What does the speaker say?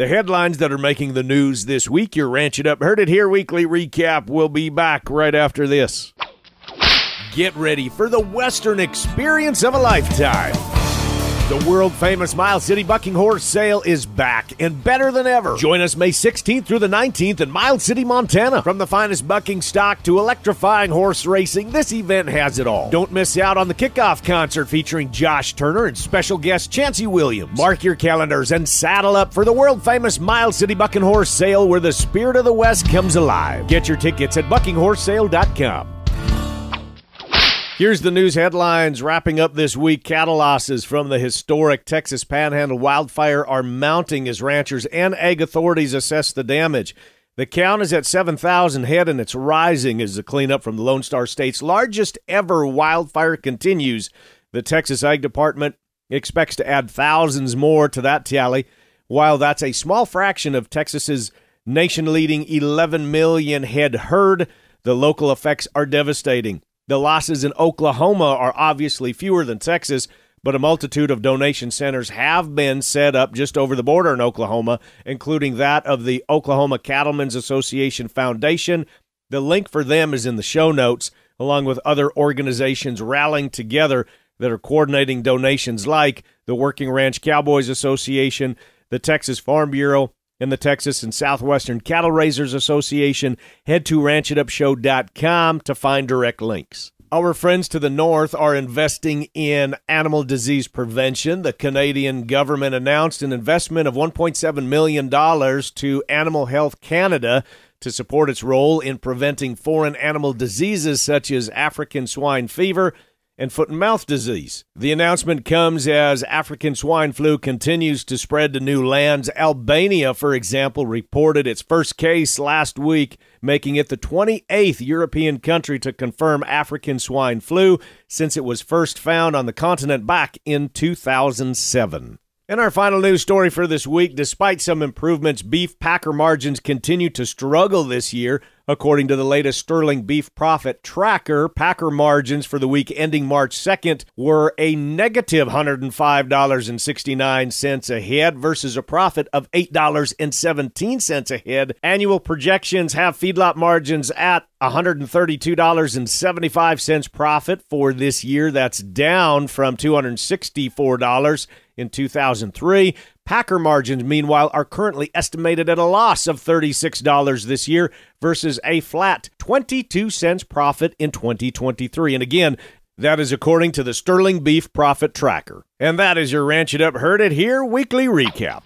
The headlines that are making the news this week, your Ranch It Up, Heard It Here weekly recap We'll be back right after this. Get ready for the Western experience of a lifetime. The world famous Miles City Bucking Horse Sale is back and better than ever. Join us May 16th through the 19th in Miles City, Montana. From the finest bucking stock to electrifying horse racing, this event has it all. Don't miss out on the kickoff concert featuring Josh Turner and special guest Chancey Williams. Mark your calendars and saddle up for the world famous Miles City Bucking Horse Sale where the spirit of the West comes alive. Get your tickets at buckinghorsesale.com. Here's the news headlines wrapping up this week. Cattle losses from the historic Texas Panhandle wildfire are mounting as ranchers and ag authorities assess the damage. The count is at 7,000 head and it's rising as the cleanup from the Lone Star State's largest ever wildfire continues. The Texas Ag Department expects to add thousands more to that tally. While that's a small fraction of Texas's nation leading 11 million head herd, the local effects are devastating. The losses in Oklahoma are obviously fewer than Texas, but a multitude of donation centers have been set up just over the border in Oklahoma, including that of the Oklahoma Cattlemen's Association Foundation. The link for them is in the show notes, along with other organizations rallying together that are coordinating donations like the Working Ranch Cowboys Association, the Texas Farm Bureau, and the Texas and Southwestern Cattle Raisers Association. Head to ranchitupshow.com to find direct links. Our friends to the north are investing in animal disease prevention. The Canadian government announced an investment of $1.7 million to Animal Health Canada to support its role in preventing foreign animal diseases such as African swine fever and foot and mouth disease. The announcement comes as African swine flu continues to spread to new lands. Albania, for example, reported its first case last week, making it the 28th European country to confirm African swine flu since it was first found on the continent back in 2007. In our final news story for this week despite some improvements, beef packer margins continue to struggle this year. According to the latest Sterling Beef Profit Tracker, packer margins for the week ending March 2nd were a negative $105.69 a head versus a profit of $8.17 a head. Annual projections have feedlot margins at $132.75 profit for this year. That's down from $264 in 2003. Packer margins, meanwhile, are currently estimated at a loss of $36 this year versus a flat 22 cents profit in 2023. And again, that is according to the Sterling Beef Profit Tracker. And that is your Ranch It Up Heard It Here weekly recap.